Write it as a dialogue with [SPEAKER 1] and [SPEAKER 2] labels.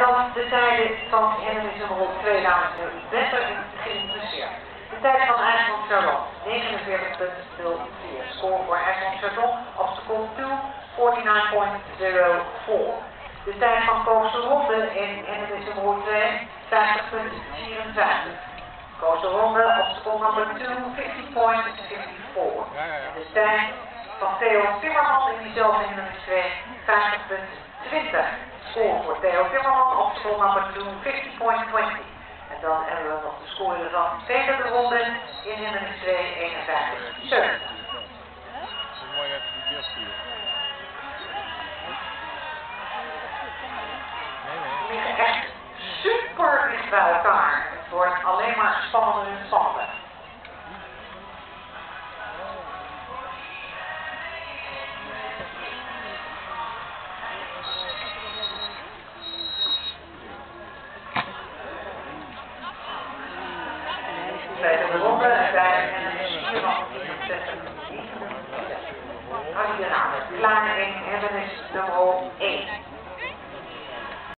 [SPEAKER 1] dan de tijden van hindernis nummer 2, dames en heren. U bent erin geïnteresseerd. De tijd van IJsland Charlotte, 49.04. Score voor IJsland Charlotte, obstacle 2, 49.04. De tijd van Koos de Ronde in hindernis nummer 2, 50.54. Koos de Ronde, obstacle number 2, 50.54. De tijd van Theo Timmerman in diezelfde hindernis 2, 50.20. Score voor Theo Timmerman, obstacle number 2, 50.20. En dan hebben we nog de score van Peter de Ronde in hindernis 2, 51. 70.
[SPEAKER 2] Mooi die beeld
[SPEAKER 1] liggen echt super dicht bij elkaar. Het wordt alleen maar spannender en spannender. Bij een vier van 64 minuten. Als je eraan bent, klaar in hindernis nummer 1.